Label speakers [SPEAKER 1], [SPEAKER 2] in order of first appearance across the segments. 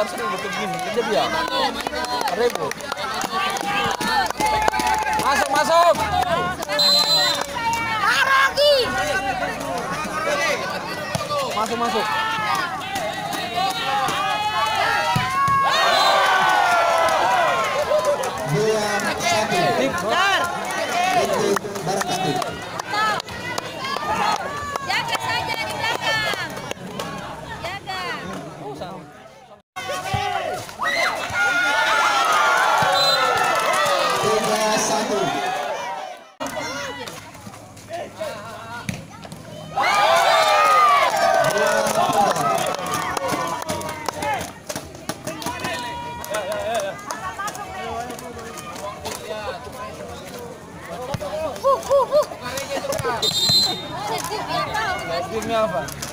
[SPEAKER 1] seribu, tar seribu tuh gini, kerja dia. Seribu. Masuk, masuk. Masuk, masuk. 这
[SPEAKER 2] 面粉。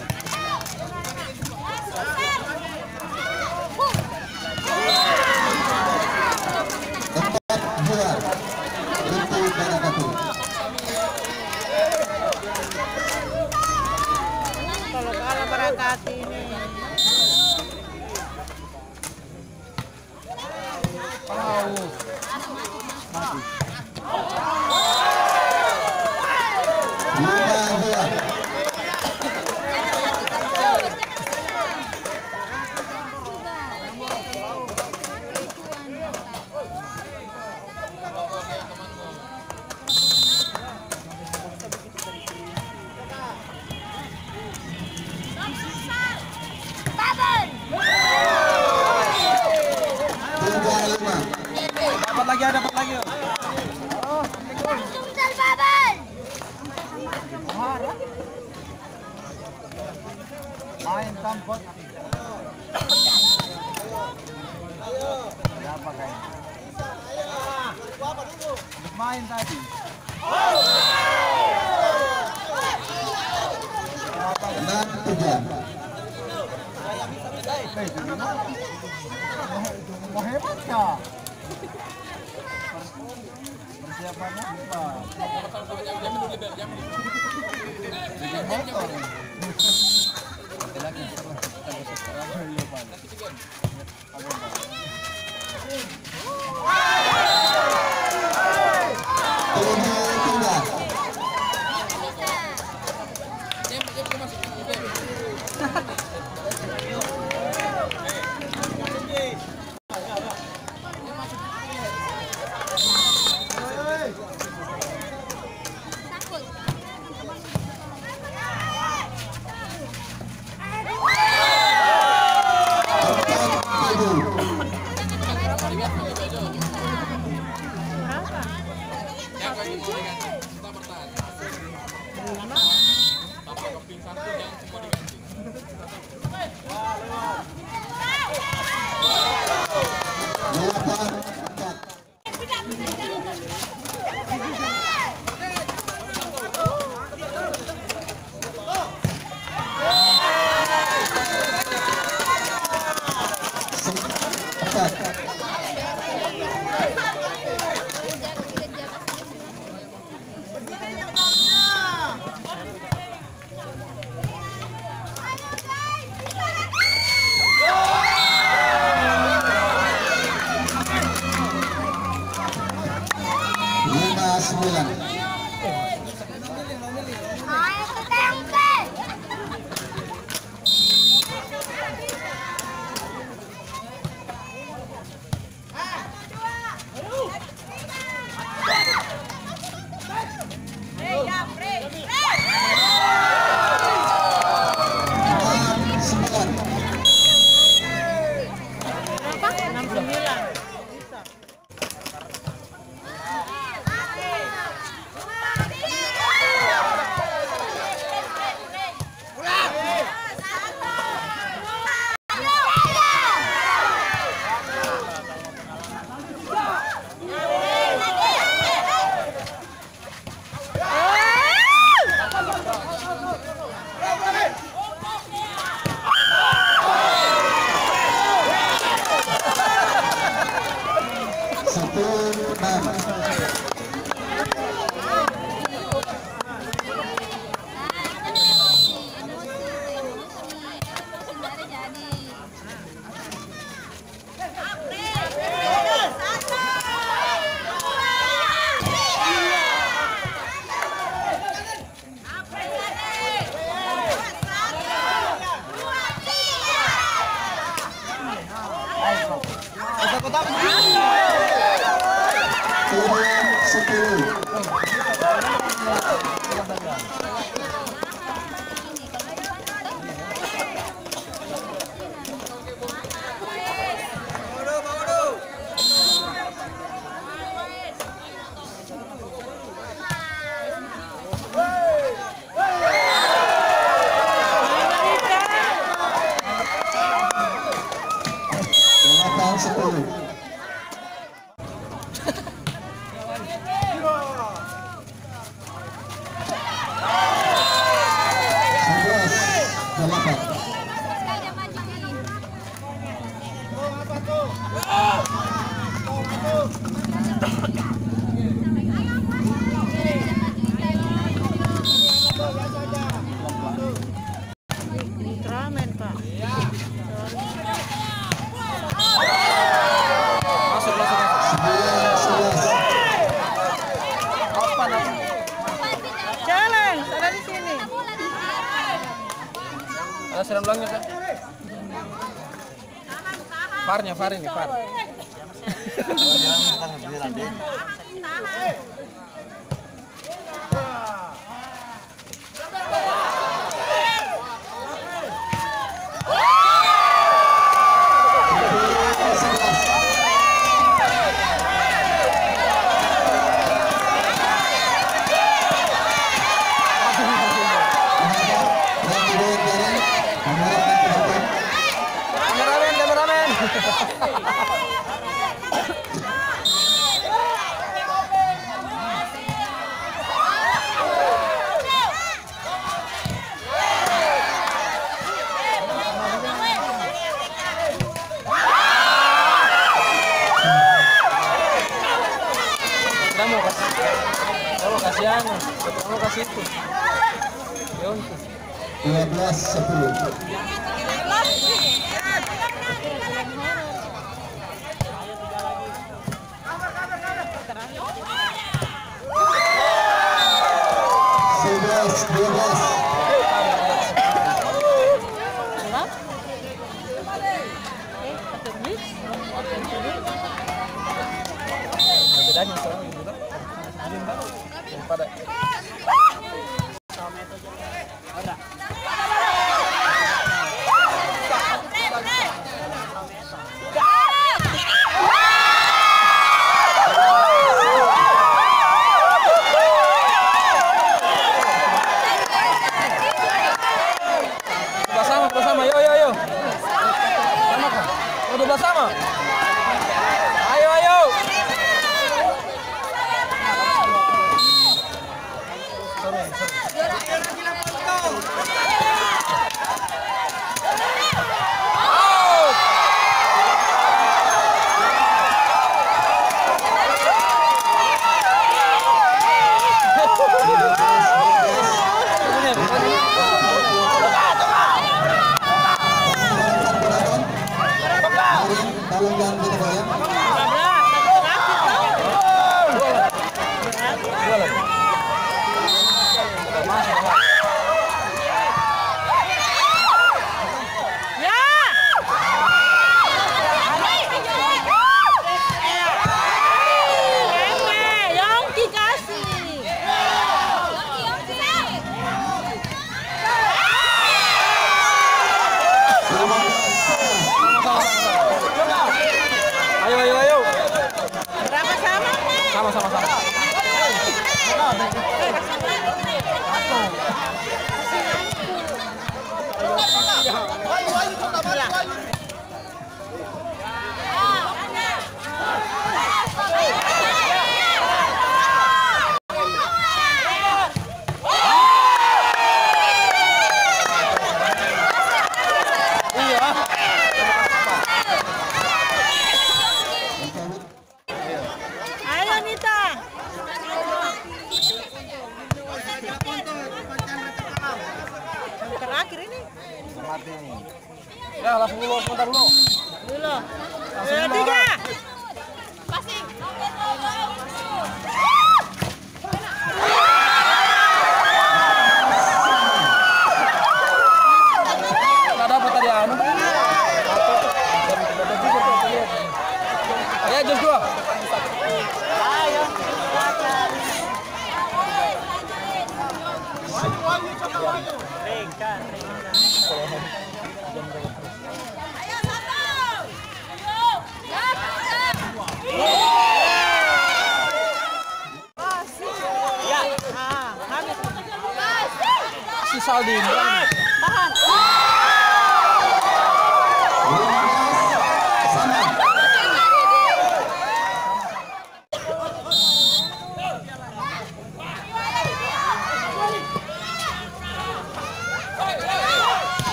[SPEAKER 1] Main tampot. Berapa kayaknya? Main tadi. Mau hebat ya? Persiapannya apa? Bikin motor. Ada
[SPEAKER 3] one. Awesome. Farnya, Far ini, Far. Kasih itu. Untuk.
[SPEAKER 4] 12 10. Sebelas, dua belas.
[SPEAKER 3] bedanya soalnya gitu kan daripada ayo ayo ayo
[SPEAKER 5] Berapa sama?
[SPEAKER 3] sama sama sama iya
[SPEAKER 5] Ayo Nita. Yang terakhir ini.
[SPEAKER 3] Ya langsung dulu sebentar dulu
[SPEAKER 5] Dulu.
[SPEAKER 3] Langsung dulu,
[SPEAKER 5] tiga.